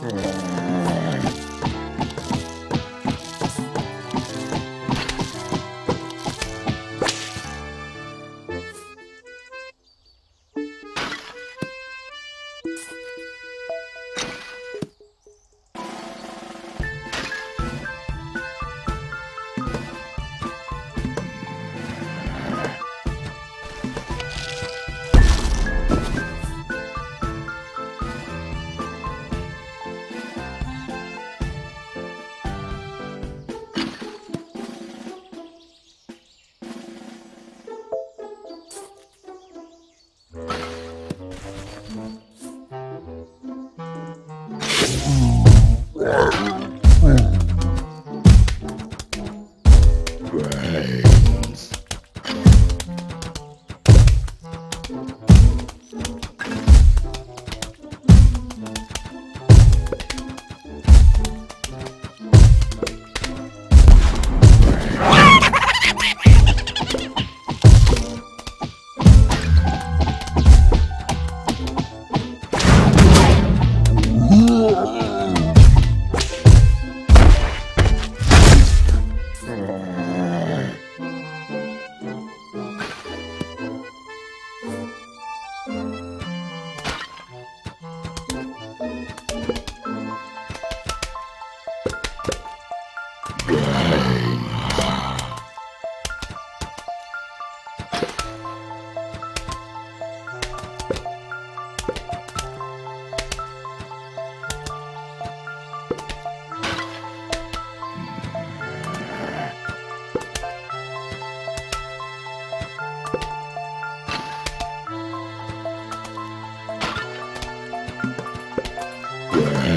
Mm-hmm.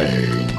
Hey.